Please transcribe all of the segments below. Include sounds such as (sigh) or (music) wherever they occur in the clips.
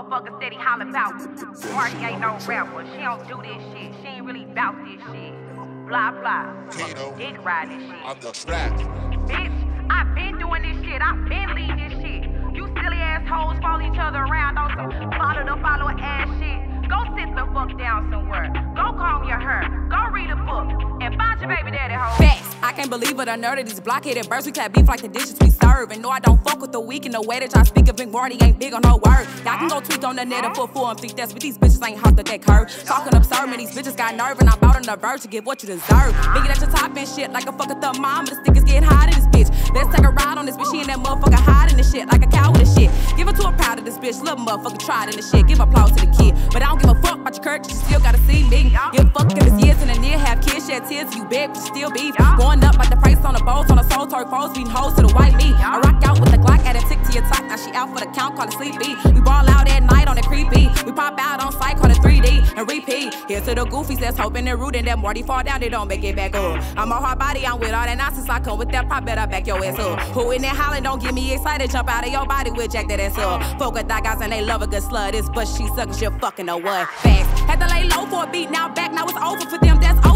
Motherfucker steady holler about. Mart'e ain't no rapper. She don't do this shit. She ain't really bout this shit. Blah blah. Tito. Dick riding shit. I'm the strap. Bitch, I been doing this shit. I been leading this shit. You silly assholes follow each other around on some follow the follower ass shit. Go sit the fuck down somewhere. Go comb your hair. Go read a book. And find your baby daddy hoe. Facts. I can't believe it. I know that these blockheaded birds we clap beef like the dishes we serve. And no, I don't fuck with the weak in the way that y'all speak of Big Mart'e ain't big on no word. Y'all can go tweak on the net and put and feet that's but these bitches ain't hot that curve. Talking absurd, man, these bitches got nerve and I'm out on the verge to get what you deserve. Biggie at your top and shit like a fucking thermometer. Stickers getting hot in this bitch. Let's take a ride on this bitch. She in that motherfucker hiding this shit like a cow with a shit. Give it to a proud of this bitch. Little motherfucker tried in the shit. Give applause to the kid. But I don't give a fuck about your courage. You still gotta see me. Give a fuck in the near. Shed tears. You beg, but still beef. Going up like the price on the boats on the soul turk foes. Beating hoes to the white meat. I rock out with the Glock at a tick to your top. Now she out for the count. Call it sleepy. We ball out at night on the creepy. We pop out on site. Call it 3D and repeat. Here's to the goofies that's hoping and rooting that Mart'e fall down. They don't make it back up. I'm a hard body. I'm with all that nonsense. I come with that pop. Better back your ass up. Who in there hollering? Don't get me excited. Jump out of your body with jack that ass up. Folk at that guys and they love a good slut. This but she sucks. You fucking know what? Facts. Had to lay low for a beat. Now back. Now it's over for them. That's O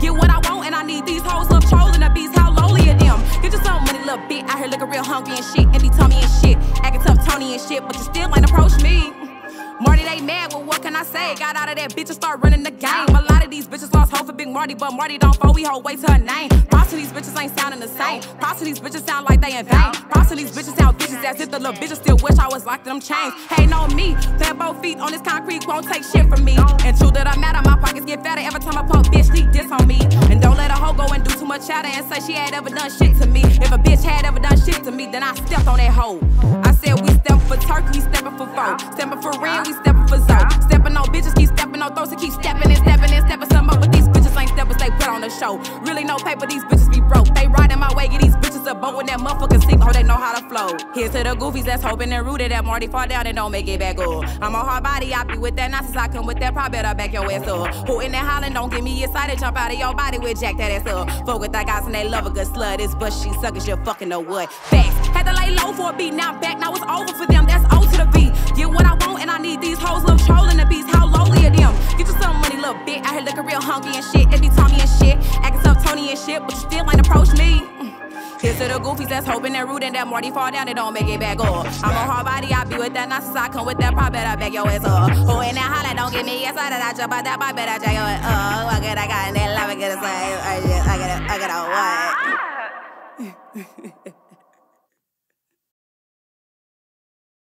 Get what I want and I need these hoes. Love trolling the beats. How lowly are them? Get you some money, little bit. Out here looking real hungry and shit. And tummy and shit. Acting tough Tony and shit. But you still ain't approach me. Mart'e, they mad, well, what can I say? Got out of that bitch and start running the game. A lot of these bitches lost hope for Big Mart'e, but Mart'e don't fall, we hold weight to her name. Props to these bitches ain't Props to these bitches sound like they in vain. Props to these bitches sound bitches as if the little bitches still wish I was locked in them chains. Hey, know me, plant both feet on this concrete won't take shit from me. And true that I'm mad, my pockets get fatter every time I pump bitch, leak this on me. And don't let a hoe go and do too much chatter and say she had ever done shit to me. If a bitch had ever done shit to me, then I stepped on that hoe. I said we stepping for turkey, we stepping for foe. Stepping for real, we stepping for zoe. No paper, these bitches be broke. They riding my way, get these bitches a boat when that motherfucker sink, oh, they know how to flow. Here's to the goofies that's hoping and rooted that Mart'e fall down and don't make it back up. I'm a hard body, I be with that nonsense, I come with that prop, better back your ass up. Who in that hollering, don't get me excited, jump out of your body with jack that ass up. Fuck with that guys and they love a good slut, this but she suckers, you fucking know what. Facts, had to lay low for a beat, now I'm back, now it's over for them, that's O to the beat. Get what I want and I need these hoes, love trolling the beats, how lowly are them? Get you some money, little bit, out here looking real hungry and shit, it be shit, but you still ain't approach me. Mm. Here's to the goofies that's hoping and rooting that Mart'e fall down and don't make it back up. I'm a hard body, I be with that nonsense, I come with that prop, better back your ass up. Who in that holler, don't get me excited, I jump out that pop, better jack your ass up. I get, I got in that love, I get a say, I get, I get, I get a what? Ah. (laughs)